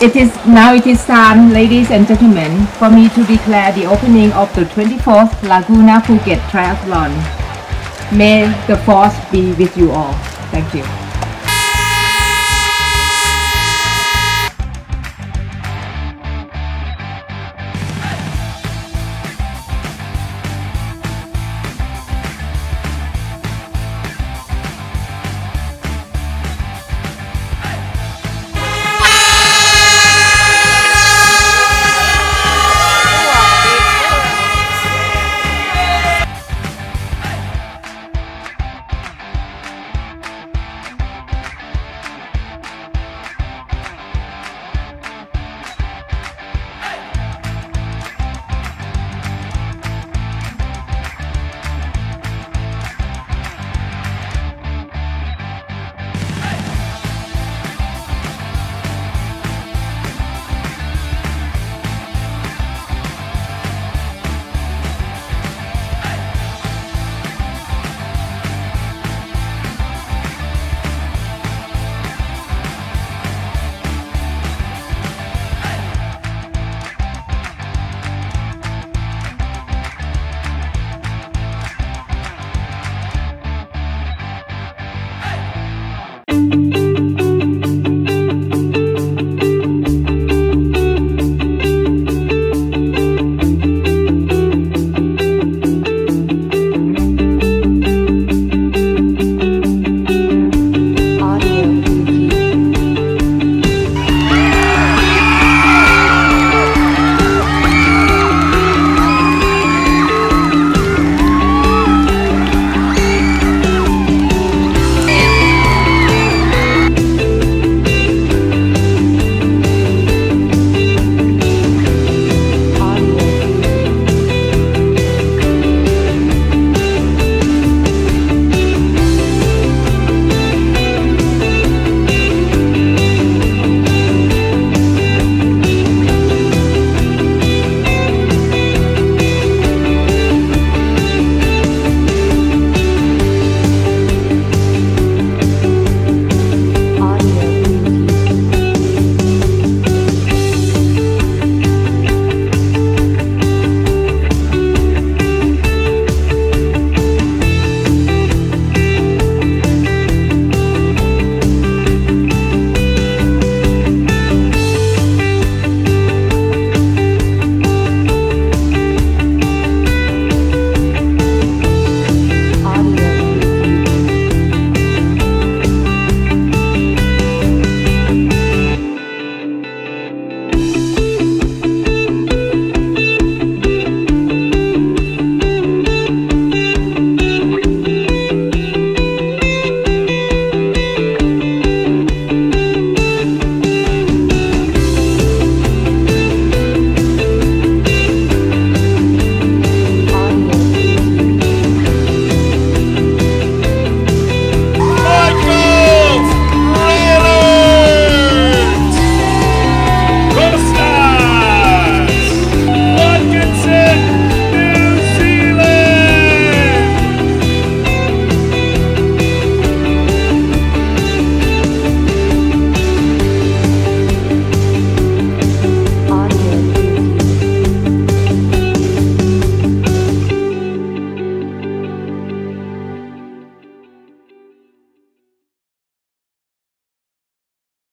It is now it is time, ladies and gentlemen, for me to declare the opening of the 24th Laguna Phuket Triathlon. May the force be with you all. Thank you.